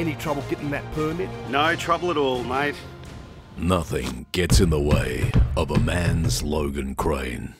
Any trouble getting that permit? No trouble at all, mate. Nothing gets in the way of a Mann's Logan Crane.